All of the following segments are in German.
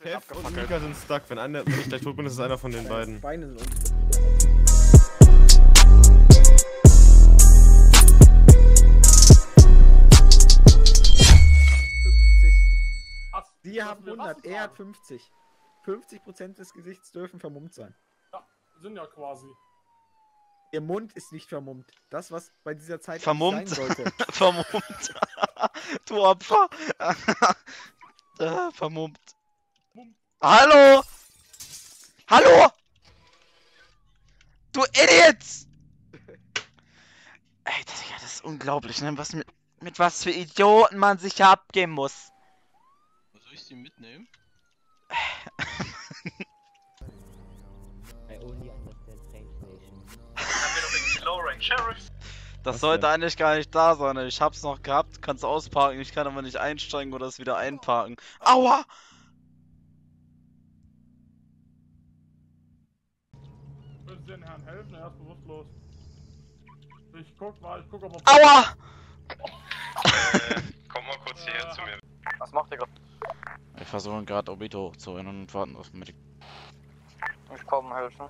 Kev und Mika sind stuck. Wenn, einer, wenn ich gleich tot bin, ist es einer von den beiden. Beine sind unten. Was haben wir 100, was er hat tragen? 50. 50% des Gesichts dürfen vermummt sein. Ja, sind ja quasi. Ihr Mund ist nicht vermummt. Das, was bei dieser Zeit Vermummt. sein sollte. Vermummt. du Opfer. äh, vermummt. Hallo! Hallo! Du Idiots! Ey, das, ja, das ist unglaublich, ne? Was mit, mit was für Idioten man sich abgeben muss. Soll ich sie mitnehmen? I only understand train station. Das Was sollte denn? eigentlich gar nicht da sein. Ich hab's noch gehabt, kann's ausparken. Ich kann aber nicht einsteigen oder es wieder einparken. Aua! Den Herrn helfen? Er ist bewusstlos. Ich guck mal, ich guck, ob er. Aua! Komm mal kurz hierher zu mir. Was macht ihr gerade? Wir versuchen gerade Obito hochzuholen und warten auf Medik. Ich komme helfen.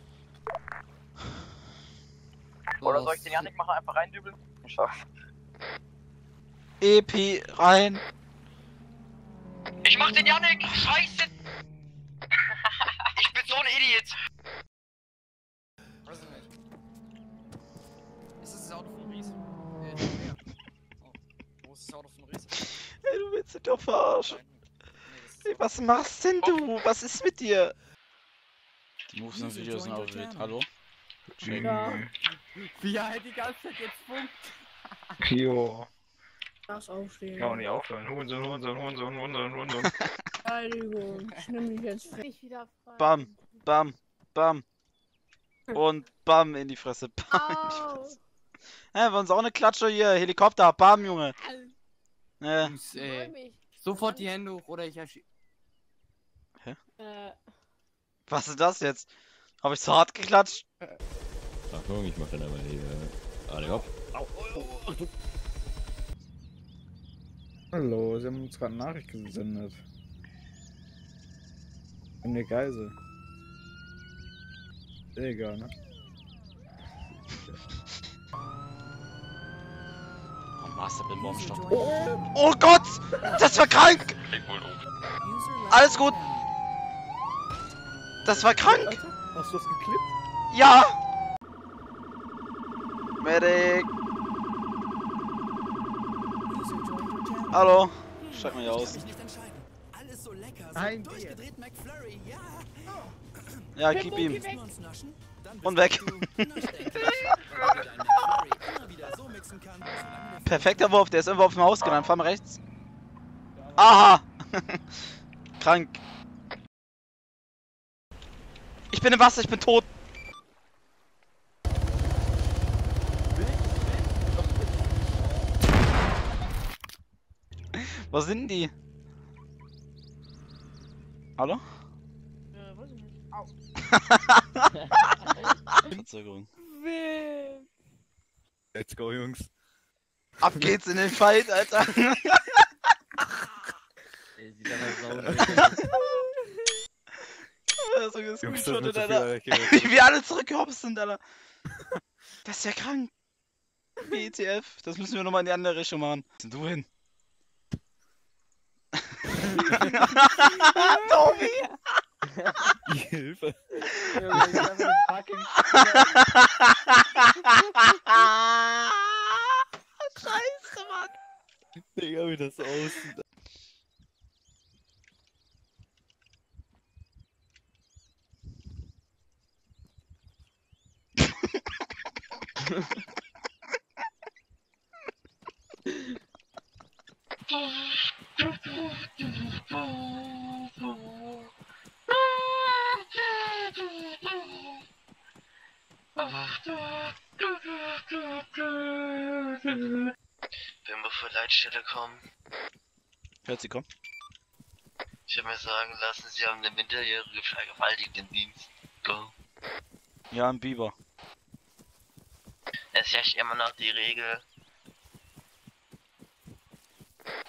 Oder soll ich den Janik machen, einfach reindübeln? Ich schaff. EP rein! Ich mach den Janik! Scheiße! ich bin so ein Idiot! Das Auto von Ries? Äh. Oh. Das Auto von Ries? Ey, du willst mich doch verarschen. Ey, was machst denn du? Was ist mit dir? Die Moves und Videos sind outdated. Hallo? Ja, Wie er halt die ganze Zeit jetzt funkt. Jo. Das aufstehen. Kann auch nicht aufhören. Hurensohn, Hurensohn, Hurensohn, Hurensohn, Hurensohn. Entschuldigung, ich nehme dich jetzt frei. Nicht wieder frei. Bam, bam, bam. Und bam in die Fresse. Bam in die Au. Fresse. Hä, wir uns auch eine Klatsche hier. Helikopter, bam, Junge. Äh, Freu ey. mich. Sofort die Hände hoch oder ich erschieße. Äh, was ist das jetzt? Hab ich zu hart geklatscht? Achtung, ich mach dann einmal die äh, alle ab. Hallo, sie haben uns gerade eine Nachricht gesendet. Eine Geisel. Egal, ne? Oh, Master Bombstopp. Oh Gott! Das war krank! Alles gut! Das war krank! Hast du das geklippt? Ja! Medic! Hallo? Steig mal hier aus. Nein, Ja, gib ihm. Und weg. Perfekter Wurf, der ist irgendwo auf dem Haus gelandet. Fahr mal rechts. Aha! Krank. Ich bin im Wasser, ich bin tot. Wo sind die? Hallo? äh, weiß ich nicht. Verzögerung. Let's go, Jungs. Ab geht's in den Fight, Alter. Ey, sieht aber sau Jungs, das ist Alter. Alter. Wie wir alle zurückgehopst sind, Alter. Das ist ja krank. BTF, das müssen wir nochmal in die andere Richtung machen. Wo sind du hin? Tobi! Hilfe. Scheiße, Mann. Digga, wie das aussieht. Wenn Leitstelle kommen. Hört sie kommen? Ich habe mir sagen lassen, sie haben eine Minderjährige vergewaltigt im Dienst. Go. Ja, ein Biber. Es herrscht immer noch die Regel.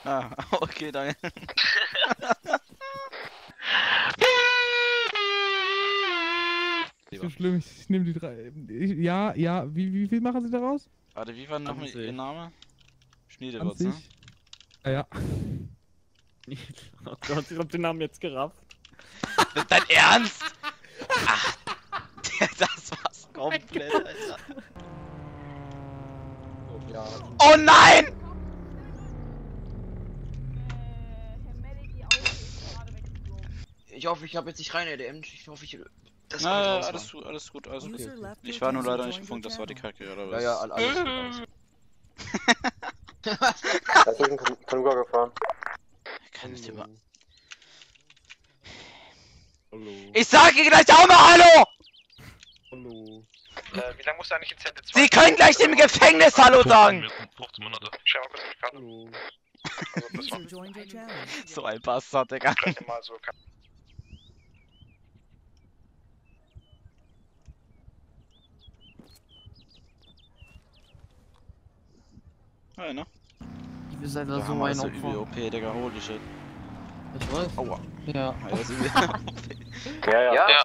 Ah, okay, danke. so schlimm, ich, ich nehme die drei. Ich, ja, ja, wie, wie viel machen sie daraus? Warte, wie war nochmal ihr Name? Schniedewurz, ne? 20? Ja, ja. Oh Gott, ich hab den Namen jetzt gerafft. Dein Ernst? Ach, das war's komplett, Alter. Oh nein! Ich hoffe, ich habe jetzt nicht rein EDM. Ich hoffe, ich. Das kommt ja, alles, gut, alles gut, alles Okay. gut. Ich war nur leider nicht gefunkt, das war die Kacke, oder Ja, was? ja, all- alles. alles. Da ist ein Kanuga gefahren. Kann ich dir mal... Hallo. Ich sage gleich auch mal Hallo! Hallo. Äh, wie lange musst du eigentlich in Zente 2? Sie können gleich im Gefängnis Hallo sagen! 15 Monate. Schau mal kurz die Karte. Hallo. Also, So ein Bastard, Digga. vielleicht mal so. Ja, ne? Ihr seid da Da so wir ein Opfer. OP, Digga, holy shit. Ich weiß. Aua. Ja. Ja, Ja, ja. Ja.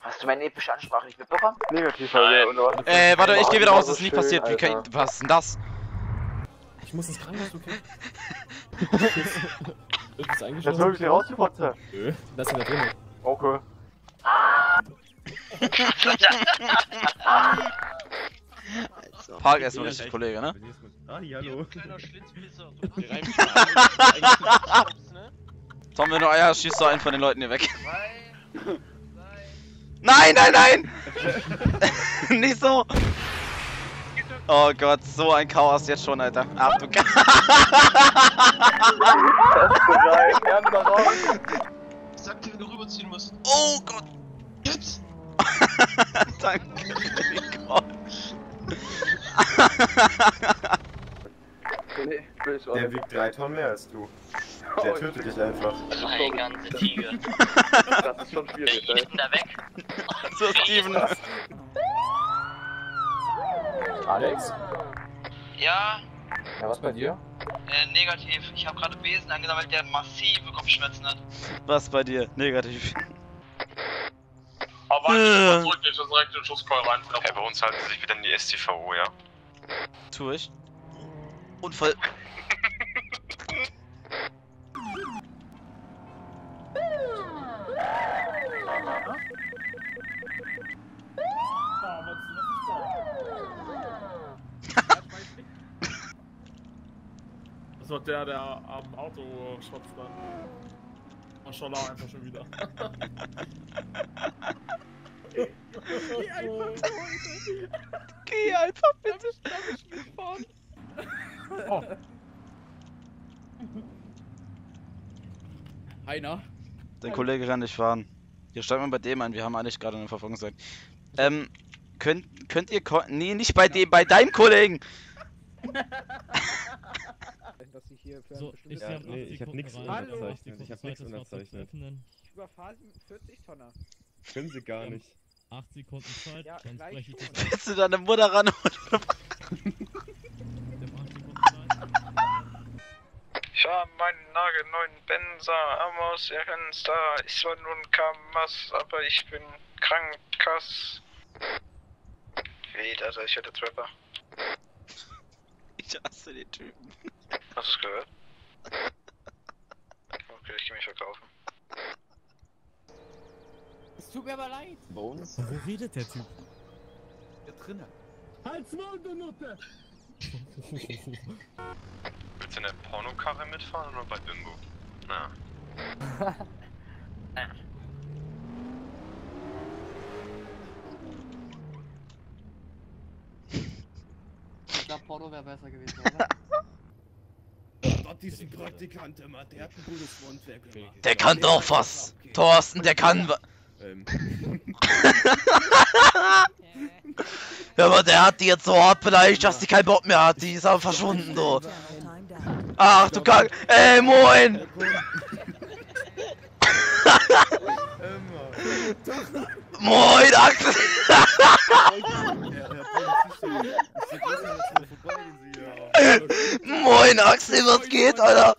Hast du meine epische Ansprache nicht mitbekommen? Negativ, Alter. Äh, warte, ich gehe wieder Oh, raus, das ist nicht schön, passiert. Wie kann ich, was ist denn das? Ich muss ins Krankenhaus, okay? Ist das eigentlich Jetzt hol ich sie raus, die Fotze. Nö, das ist in der drin. Okay. Park erstmal richtig, Kollege, ne? Ali, hallo. Kleiner Schlitzpisser. Reiben sich mal an. Tom, wenn du Eier hast, schießt du einen von den Leuten hier weg. Nein. Nein, nein, nein! Nicht so! Oh Gott, so ein Chaos jetzt schon, Alter. Ach du da raus. Sag dir, wenn du rüberziehen musst. Oh Gott! Jetzt! Danke Gott. Nee, will ich auch Der wiegt drei Tonnen mehr als du. Der tötet dich einfach. Ein ganze Tiger. Das ist schon schwierig, ey. denn da weg? So, Steven. Alex? Ja, Ja, was bei dir? äh, negativ. Ich habe gerade Besen angesammelt, der massive Kopfschmerzen hat. Was bei dir? Negativ. Aber Äh. ich zurück, ich direkt den Schusskeul rein. Hey, bei uns halten sie sich wieder in die STVO, ja? Tu ich. Unfall. Das? War der, der am Auto schotzt dann. Maschallah einfach schon wieder. Geh einfach heute. Geh einfach bitte. Oh. Heiner. Dein Kollege kann nicht fahren. Hier steigt man bei dem ein, wir haben eigentlich gerade eine Verfolgungsjagd. Ähm, könnt, könnt ihr ko Nee, nicht bei dem, bei deinem Kollegen! Dass ich hier für So, ich Ja, hab nee, ich hab nix Hallo. unterzeichnet. Ich hab nix unterzeichnet. Ich überfahre sie mit 40 Tonner. Können sie gar nicht. 8 Sekunden Zeit, Ja, sonst gleich breche ich das Willst du deine Mutter ran? mit Ich habe meinen nagelneuen Benzer am Ausfenster. Ich war nur ein Kamas, aber ich bin krankas. Wie, also ich hätte Trapper. Ich hasse den Typen. Hast du es gehört? Okay, ich geh mich verkaufen. Es tut mir aber leid. Uns? Wo redet der Typ? Hier drinnen. Halt's Maul, du Nutte! Du in der Pornokarre mitfahren oder bei Bimbo? Na. Ich glaube, Porno wäre besser gewesen, oder? Gott, diesen Praktikant immer, der hat ein gutes Mundwerk gemacht. Der kann doch was! Thorsten, der kann wa- Ähm, Ja, aber der hat die jetzt so hart beleidigt, dass die keinen Bock mehr hat. Die ist aber verschwunden, du. Ach, du Kack. Ey, moin! Moin, Axel! Moin, Axel, was geht, Alter?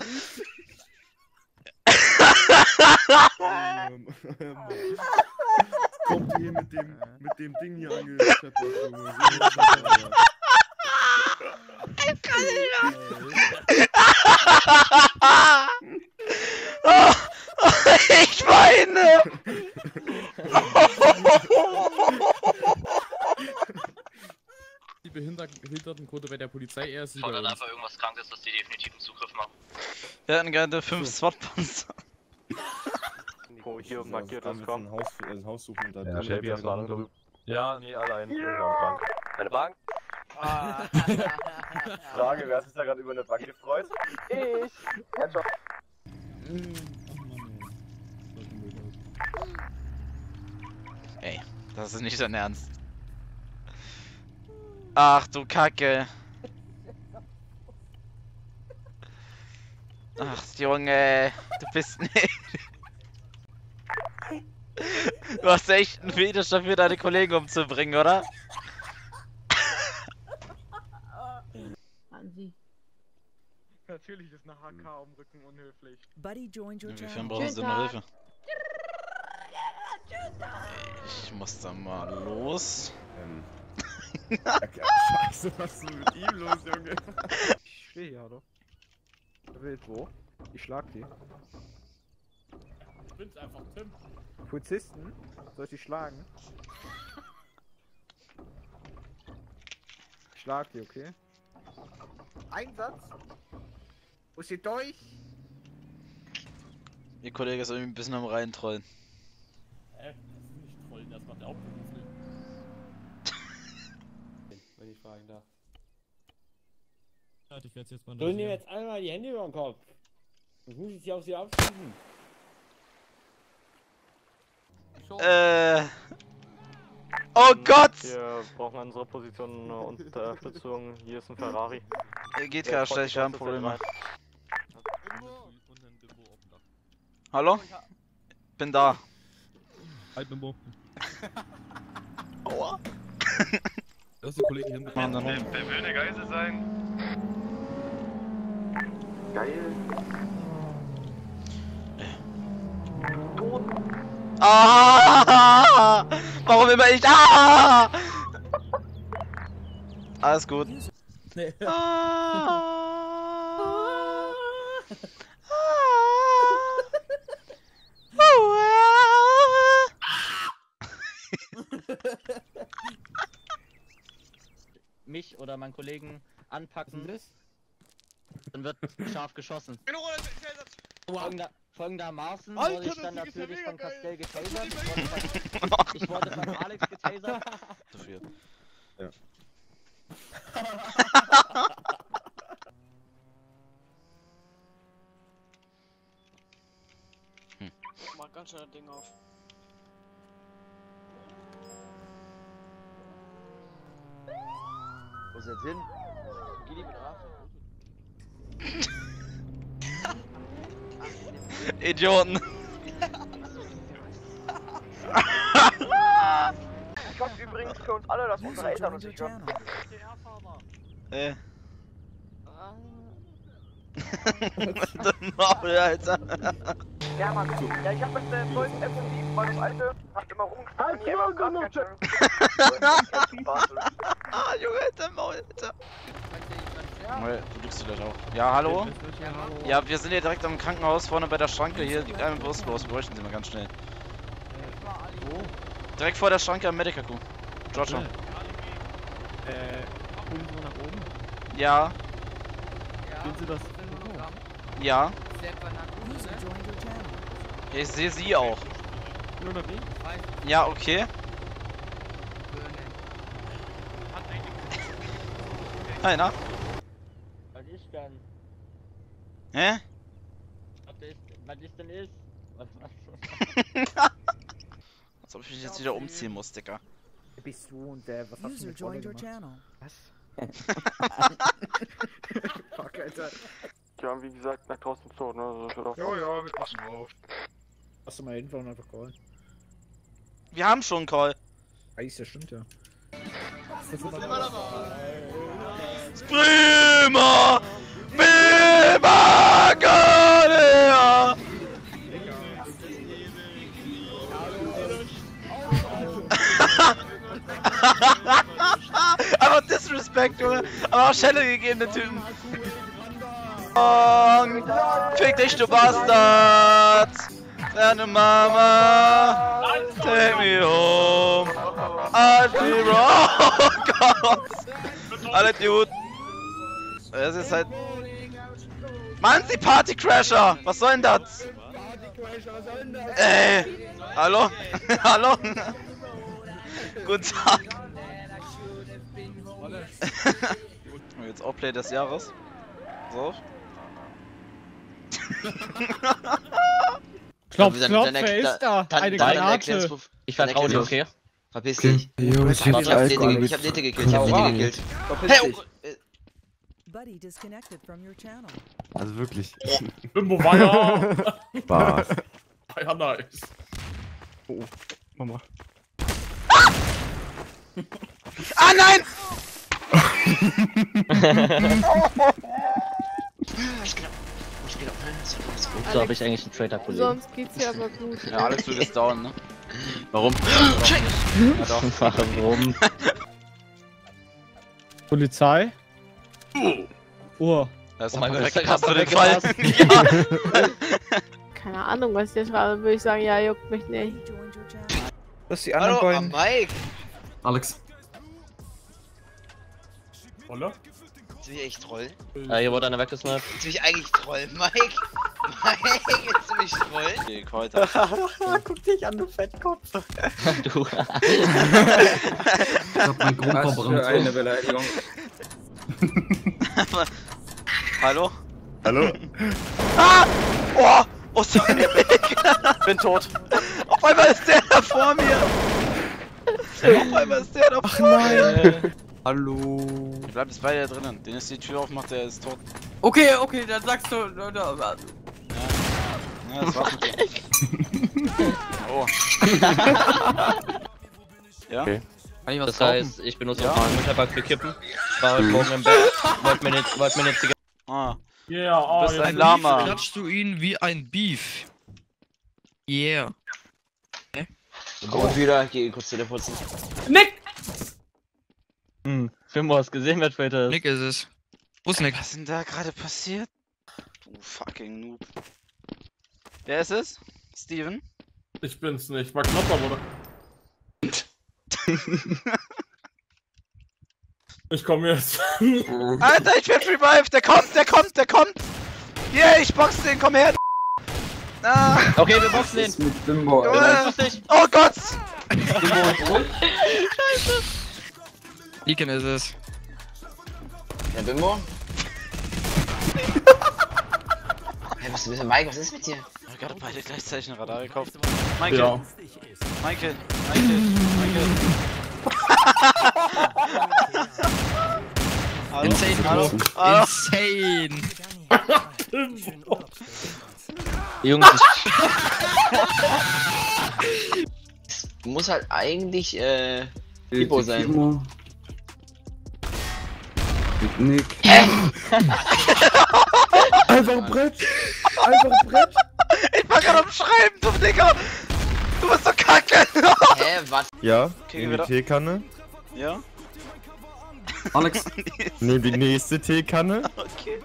Kommt hier mit dem, mit dem Ding hier angescheppert, Junge. So, Oh, ich weine! Die Behindertenquote bei der Polizei eher ist Fordern einfach irgendwas Krankes, dass die definitiv einen Zugriff machen. Wir hätten gerne fünf SWAT-Panzer. Wo hier markiert wird komm. ein Haus, ein Haus suchen und da Ja, drin Shelby, wird hast du dann- Ahnung darüber? Ja, nee, allein. Bank. Eine Bank? Ah. Frage, wer hat sich da gerade über eine Bank gefreut? Ich. Headshot. Ey, das ist nicht dein Ernst. Ach du Kacke. Ach Junge, du bist nicht. Du hast echt einen Fetisch dafür, deine Kollegen umzubringen, oder? An Sie. Natürlich ist eine HK um Rücken unhöflich. Buddy joined your Inwiefern channel. brauchen sie noch Hilfe? Ich muss da mal los. Ähm. Scheiße, was ist denn mit ihm los, Junge? Ich stehe hier, hallo. Wer will wo? Ich schlag die. Ich bin's einfach Tim. Polizisten? Soll ich die schlagen? Ich schlag die, okay? Einsatz! Muss hier durch? Ihr Kollege ist irgendwie ein bisschen am reintrollen. Äh, das ist nicht trollen, das macht er auch beruflich. Wenn ich fragen darf. Ich werde jetzt mal Drücken dir jetzt einmal die Hände über den Kopf. Ich muss jetzt hier auf sie abschießen. Äh. Oh Gott! Wir brauchen unsere Position und Unterstützung. Hier ist ein Ferrari. Äh, Geht freut schlecht, wir haben Probleme. rein. Hallo? Bin da. Halt Bimbo. Aua. Das ist der Kollege hier dann- Wer will eine Geisel sein? Geil. Ah! Warum immer ich? Ah! Alles gut. Ah! Mich oder meinen Kollegen anpacken, dann wird scharf geschossen. Folgender, folgendermaßen Alter, wurde ich dann ja natürlich von. Castell getasert. Ich wurde von, ich wurde von Alex getasert. Zu viel. Ja. Mach ganz schnell das Ding auf. Ist jetzt hin? Geh die mit ab. Idioten. Ich hoffe übrigens für uns alle, dass unsere Eltern uns nicht hören. Äh. Maul, Alter. Ja, Mann. Ja, ich hab mit dem neuen F7, weil das alte hat immer rumgesprochen. Halt, immer genug. Ah, Junge, Alter, Maul, Alter. Du lügst gleich auch. Ja, hallo? Ja, wir sind hier direkt am Krankenhaus, vorne bei der Schranke. Hier liegt ein bewusstlos. Bräuchten Sie mal ganz schnell. Direkt vor der Schranke am Medical-Coup. Georgia. Äh, holen Sie nach oben. Ja, Sehen Sie das? ja. Channel. Ich sehe Sie auch. Ja, okay. Keiner? Was ist dann? Hä? Was ist, was ist denn ist? Was, was? Als ob ich mich jetzt wieder umziehen muss, Dicker. Wer bist du und der, was hast du User mit Wolle joined your channel. Was? Fuck, Alter. Die haben wie gesagt nach draußen gezogen, ne? Also, ich Ja, ja, wir passen auf. Hast du mal hinfahren und einfach callen? Wir haben schon einen Call. Eigentlich, das stimmt ja. Prima! Prima! Galea! Aber Disrespect, Junge. Aber auch Schelle gegeben, den Typen. Und fick dich, du Bastard. Deine Mama. Take me home. I'll be wrong. Alle Dude. Das ist halt... Mann, die Partycrasher! Was soll denn das? Ey! Hallo? Hallo? Guten Tag. Jetzt auch Play des Jahres. So. Klopf, klopf, wer ist da? Eine Granate. Ich vertraue dir, okay? Verpiss dich. Ich hab Nete gekillt, ich hab Nete gekillt, ich hab Nete gekillt. Verpiss Hey, dich. oh, äh, Buddy disconnected from your channel. Also wirklich. Bimbo war ja. Spaß. Ja nice. Oh, Mama. Ah nein! So habe ich eigentlich einen Trader-Kollegen. Sonst geht's ja aber gut. Ja, Alex, du bist down, ne? Warum? Doch. Warum? Polizei? Uhr. Das Oh ist mein Gott, der hast du den Fall. Keine Ahnung, was ich jetzt gerade würde ich sagen, ja, juckt mich nicht. Das ist die anderen Hallo, beiden. Mike. Alex. Wolle? Willst du mich echt trollen? Äh, hier wurde einer weggesniped. Willst du mich eigentlich trollen, Mike? Mike, willst du mich trollen? Okay, heute. Guck dich an, du Fettkopf. Du. Ich hab mein Grund Was für verbrannt. eine Beleidigung. Hallo? Hallo? Ah! Oh! Oh, sorry, Weg! Bin tot. Auf einmal ist der da vor mir! Auf einmal ist der da vor mir! Hallo. Ich bleib jetzt bei dir drinnen. Den ist die Tür aufmacht, der ist tot. Okay, okay, dann sagst du. da- da- da- Ja, das war's mit dem. Oh. ja? Okay. Kann ich was Das kaufen? heißt, ich benutze Ja. auch meinen Mutterpack für Kippen. War heute Morgen im Bett. Wollte mir eine, wollte mir eine Zigarette. Ah. Yeah, oh, Du bist jetzt- ein Lama. Klatschst du ihn wie ein Beef? Yeah. Und wieder, geh kurz teleportieren. Nick! Hm, Fimbo, hast gesehen, wer Twitter ist? Nick ist es. Wo ist Nick? Was ist denn da gerade passiert? Du fucking Noob. Wer ist es? Steven? Ich bin's nicht. War Knopper, oder? ich komm jetzt. Alter, ich werd revived! Der kommt, der kommt, der kommt! Yeah, ich box den, komm her! Ah, Okay, wir boxen den. Mit Bimbo, Junge. Alter. Lustig. oh Gott! Leaken ist es. Ja, Bimbo? Hey, was ist mit Mike? Was ist mit dir? Oh Gott, beide gleichzeitig ein Radar gekauft. Michael, Ja. Michael, Michael, Michael. Hallo? Insane, Hallo? Hallo? Insane. Jungs, Du musst halt eigentlich, äh, Tipo sein. Timo. Mit Nick. Einfach Brett. Einfach Brett. Ich war gerade am Schreiben, du Digga! Du bist so kacke! Hä, was? Ja, Okay, wieder. die Teekanne. ja? Alex. Nimm die nächste Teekanne. Okay.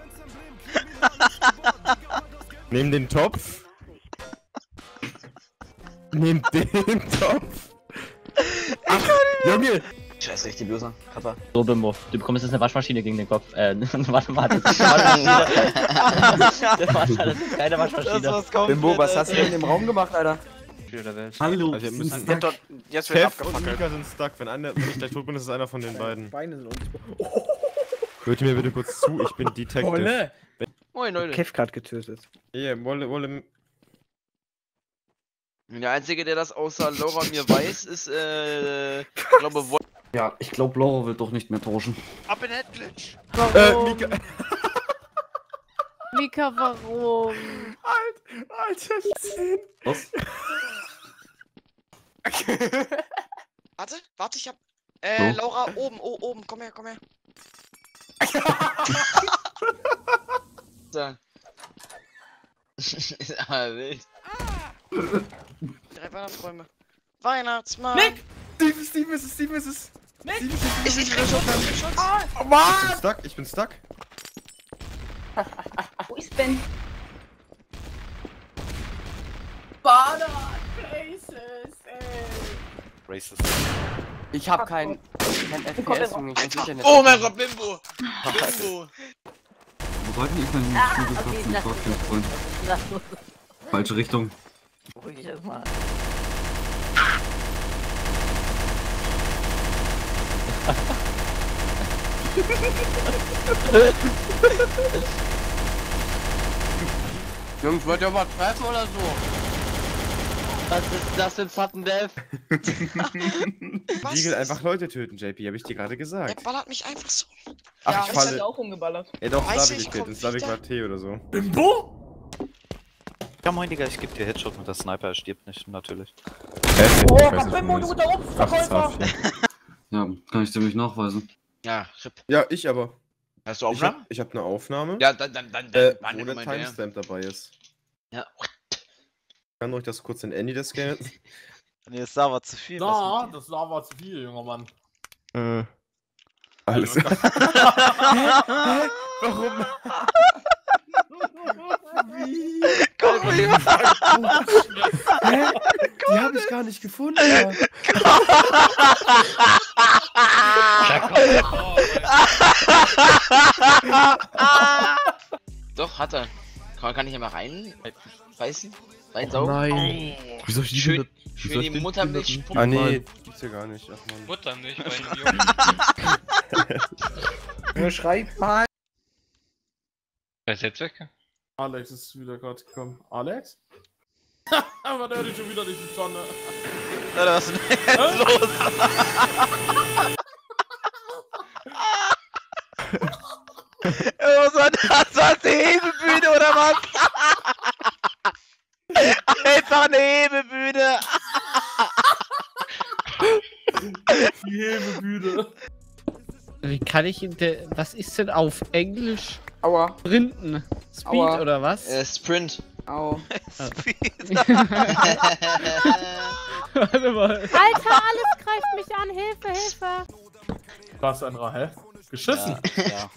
Nimm den Topf. Nimm den Topf. Ach, Junge! Scheiße, ich die Böse. Kappa. so Bimbo. Du bekommst jetzt eine Waschmaschine gegen den Kopf. Äh, warte, warte. Das ist Waschmaschine. Das keine Das Waschmaschine. war's komplett, Bimbo, was hast du denn im Raum gemacht, Alter? Hallo. Also wir müssen Jetzt wird- Jetzt wird Kev und. Mika sind stuck. Wenn, einer, wenn ich gleich tot bin, ist es einer von den beiden. Beine sind uns. Hört ihr mir bitte kurz zu, ich bin Detective. Wolle. Moin, Leute. Kev grad getötet. Ja, Wolle, Wolle. Der Einzige, der das außer Laura mir weiß, ist, äh, ich glaube, Wo Ja, ich glaube, Laura wird doch nicht mehr tauschen. Up in Head Glitch. Äh, Warum? Mika. Mika, warum? Alter, 10. Was? Warte, warte, ich hab. Äh, So. Laura, oben, oh, oben, komm her, komm her. so. ist aber wild. Drei Weihnachtsbäume. Weihnachtsmann. Nick! Steve, Steve ist es, Steve ist es. Ich, ich krieg Schutz, ich krieg Schutz. Ich bin stuck, ich bin stuck. Wo ist Ben? Banner, Places, ey. Racist. Ich hab kein, kein FPS, Junge. Ich weiß nicht, Oh mein Gott, Bimbo! Bimbo! Wo sollten ich denn Ah, Schnurre okay. Falsche Richtung. Beruhig dich Jungs, wollt ihr mal treffen oder so? Was ist das für ein Sudden Death? Siegel einfach Leute töten, JP, hab ich dir gerade Er gesagt. ballert mich einfach so. Ach, Ja, ich ich falle. hab auch umgeballert. Ja doch, Slavik ich, komm Slavik war T oder so. Bimbo? Ja moin Digga, ich geb dir Headshot mit der Sniper, er stirbt nicht, natürlich. Oh, Ich nicht, bin wo du der Obstverkäufer? Ja, kann ich ziemlich nachweisen. Ja, RIP. Ja, ich aber. Hast du Ich Aufnahmen? ich hab eine Aufnahme. Ja, dann, dann, dann, äh, dann wo der mal der. Timestamp dabei ist. Ja. Kann euch das kurz in Andy das scannen? Nee, es da war zu viel. Na, das da war zu viel, junger Mann. Äh. Alles. Warum? Wie? Guck mal, Hä? Die habe ich gar nicht gefunden. Doch, hat er. Kann, kann ich ja mal rein? Beißen? Reinsaugen? nein. Wie soll ich die Schön, schön die Muttermilch spucken. Ah nee, gibt's ja gar nicht. Ach man. Mutter nicht bei den Nur schreibt mal. Wer ist jetzt weg? Alex ist wieder gerade gekommen. Alex? Aber der hat schon wieder nicht die Sonne. Alter, was ist denn jetzt los? Was war das? Was eine Hebebühne oder was? Einfach eine Hebebühne. Die Hebebühne. Wie kann ich in der. Was ist denn auf Englisch? Aua. Sprinten. Speed Aua. oder was? Äh, Sprint. Au. Warte mal. Alter, alles greift mich an. Hilfe, Hilfe. Was, Andra, hä? Geschissen? Ja. ja.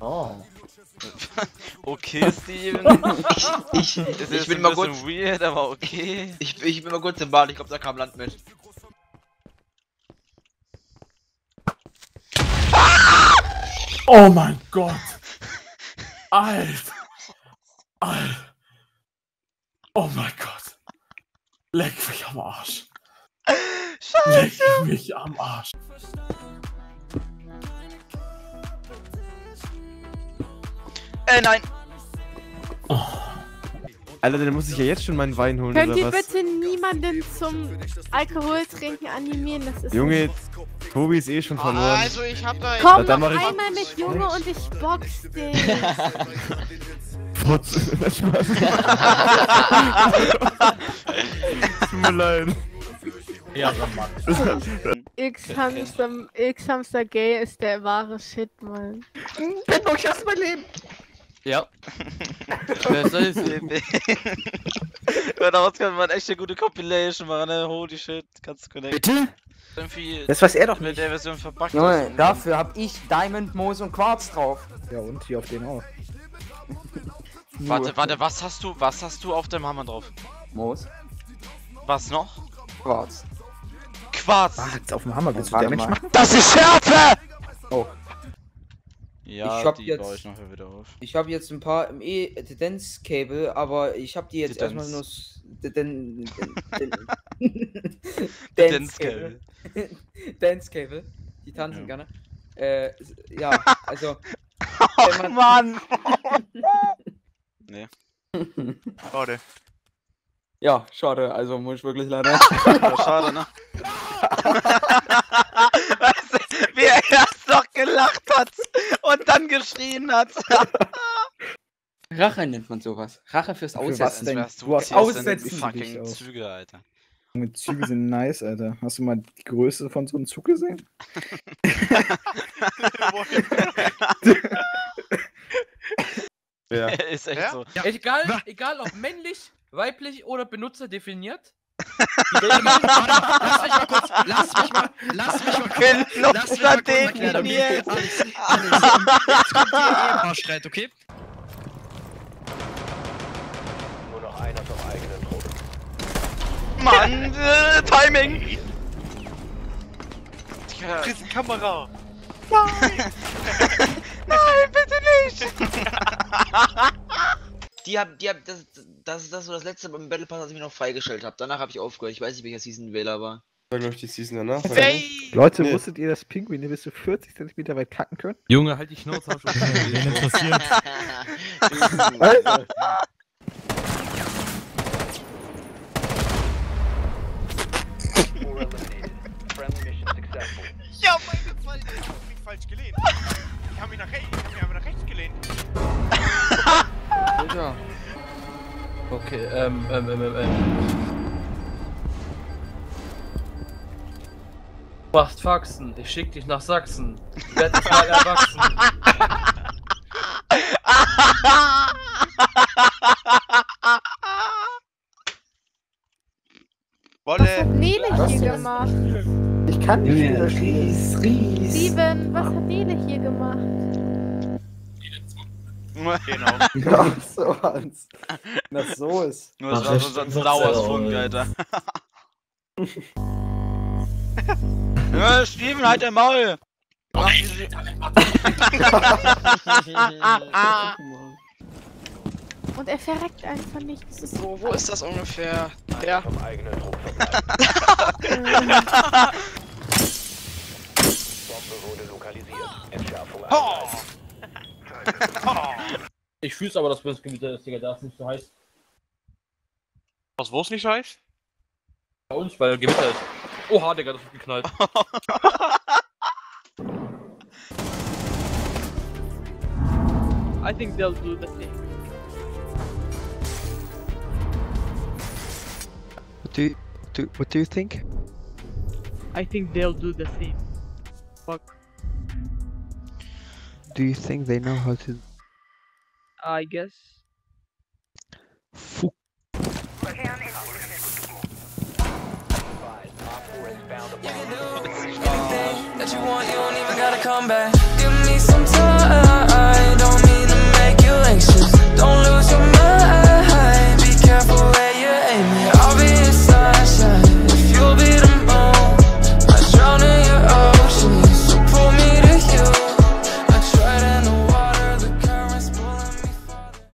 Oh. Okay, Steven. Ich, ich, ich bin mal kurz. weird, aber okay. Ich, ich bin mal kurz im Bad. Ich glaube, da kam Land mit. Oh mein Gott. Alter. Alter. Oh mein Gott. Leck mich am Arsch. Leck mich am Arsch. Äh, nein. Alter, dann muss ich ja jetzt schon meinen Wein holen Könnt oder ihr was? bitte niemanden zum Alkoholtrinken animieren? Das ist Junge, Tobi ist eh schon verloren. Also ich hab da... Komm dann noch mach ich- einmal mit Junge und ich box dich. Putz. Tut mir leid. Ja, Mann. X-Hamster, X-Hamster Gay ist der wahre Shit, Mann. Benno, ich hasse mein Leben. Ja. Wer soll es Ja, daraus kann man echt eine gute Compilation machen, ne? Holy shit, kannst du connecten. Bitte? Irgendwie Das weiß er doch mit nicht. der Version verbuggt. Junge, ist. dafür hab ich Diamond, Moos und Quarz drauf. Ja, und hier auf den auch. Warte, warte, was hast du, was hast du auf dem Hammer drauf? Moos, Was noch? Quarz. Ah, jetzt auf dem Hammer willst du Damage mal. machen? Das ist Schärfe! Oh. Ja, Ich hab die jetzt- baue ich nachher wieder auf. Ich habe jetzt ein paar im E-Dance-Cable, aber ich habe die jetzt Dance. erstmal nur. s- Den. den- Dance-Cable. Dance-Cable. Die tanzen Ja. gerne. Äh, ja, also. Ach wenn Mann! nee. Schade. Ja, schade, also muss ich wirklich leider. Ja, schade, ne? Weißt du, wie er erst noch gelacht hat und dann geschrien hat. Rache nennt man sowas. Rache fürs Für Aussetzen. was denn? du hast Aussetzen für fucking aus. Züge, Alter. Junge, Züge sind nice, Alter. Hast du mal die Größe von so einem Zug gesehen? Ja. Ist echt Ja? so. Egal, egal ob männlich, weiblich oder Benutzer definiert, Lass mich mal kurz, lass mich mal, lass mich mal kurz, lass mich mal kurz den erklären. Alex, Alex, jetzt kommt hier Ehepaarstreit, okay? Nur noch einer vom eigenen Trupp. Mann, äh, Timing! Riesen Kamera. Nein! Nein, bitte nicht! Die hab, die hab, das, das ist das so das letzte beim Battle Pass, was ich mir noch freigestellt habe. Danach habe ich aufgehört. Ich weiß nicht, welcher Season Wähler war. War, glaube ich, die Season danach. Leute, Nee. wusstet ihr, dass Pinguine bis zu 40 cm weit kacken können? Junge, halt die Schnauze. gesagt. Wen interessiert? Alter. Ja, meine Fall. Ich hab mich falsch gelehnt. Ich hab mich nach rechts, ich hab mich einfach nach rechts gelehnt. Digga. Okay, ähm, ähm, ähm, ähm, ähm. Du machst Faxen, ich schick dich nach Sachsen. Nicht mal erwachsen. Was hat Nele hier gemacht? Ich kann nicht wieder Ries, Ries. Steven, was hat Nele hier gemacht? Genau. Ja, so, Hans. Das so ist. Nur das war so ein Wars Funk, Alter. ja, Steven, halt dein Maul! Mach diese- Und er verreckt einfach nicht. Das ist Wo, wo ist das ungefähr? Der. Vom eigenen Bombe wurde lokalisiert. Entschärfung einleiten. Ich fühl's aber, dass das Gewitter ist, Digga, da ist nicht so heiß. Was, wo ist nicht so heiß? Bei uns, weil Gewitter ist. Oha, Digga, das wird geknallt. I think they'll do the same. What do you, do, what do you think? I think they'll do the same. Do you think they know how to? I guess. Fuck. Op 4 has found that you want, you don't even gotta come back. Give